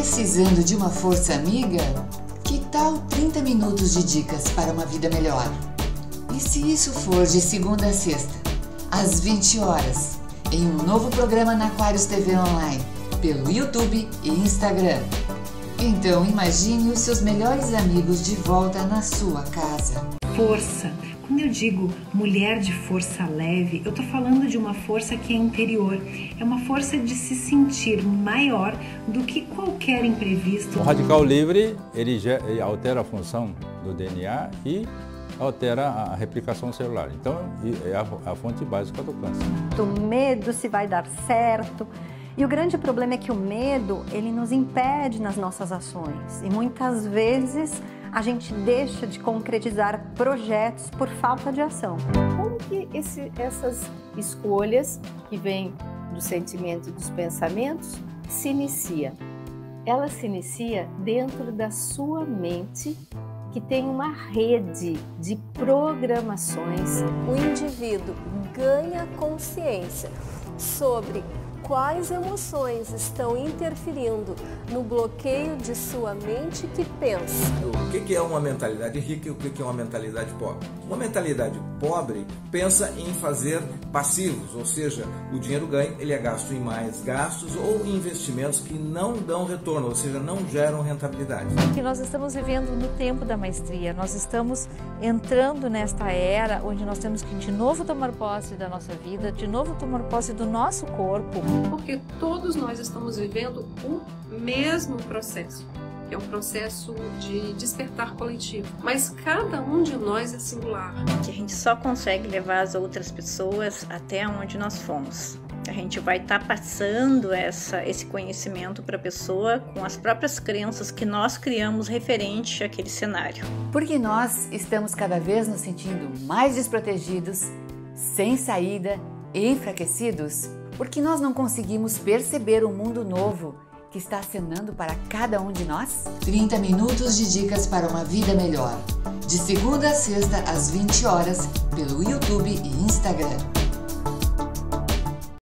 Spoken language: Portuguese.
Precisando de uma força amiga? Que tal 30 minutos de dicas para uma vida melhor? E se isso for de segunda a sexta, às 20 horas, em um novo programa na Aquarius TV Online, pelo YouTube e Instagram? Então imagine os seus melhores amigos de volta na sua casa. Força quando eu digo mulher de força leve, eu tô falando de uma força que é interior. É uma força de se sentir maior do que qualquer imprevisto. O radical livre, ele, já, ele altera a função do DNA e altera a replicação celular. Então, é a, a fonte básica do câncer. Do medo se vai dar certo. E o grande problema é que o medo, ele nos impede nas nossas ações. E muitas vezes a gente deixa de concretizar projetos por falta de ação. Como que esse, essas escolhas que vêm do sentimento e dos pensamentos se inicia? Ela se inicia dentro da sua mente que tem uma rede de programações. O indivíduo ganha consciência sobre quais emoções estão interferindo no bloqueio de sua mente que pensa. O que é uma mentalidade rica e o que é uma mentalidade pobre? Uma mentalidade pobre pensa em fazer passivos, ou seja, o dinheiro ganho ele é gasto em mais gastos ou em investimentos que não dão retorno, ou seja, não geram rentabilidade. Que nós estamos vivendo no tempo da maestria, nós estamos entrando nesta era onde nós temos que de novo tomar posse da nossa vida, de novo tomar posse do nosso corpo porque todos nós estamos vivendo o mesmo processo, que é um processo de despertar coletivo. Mas cada um de nós é singular. Que a gente só consegue levar as outras pessoas até onde nós fomos. A gente vai estar tá passando essa, esse conhecimento para a pessoa com as próprias crenças que nós criamos referente àquele cenário. Porque nós estamos cada vez nos sentindo mais desprotegidos, sem saída, enfraquecidos porque nós não conseguimos perceber o mundo novo que está acenando para cada um de nós? 30 minutos de dicas para uma vida melhor. De segunda a sexta às 20 horas, pelo YouTube e Instagram.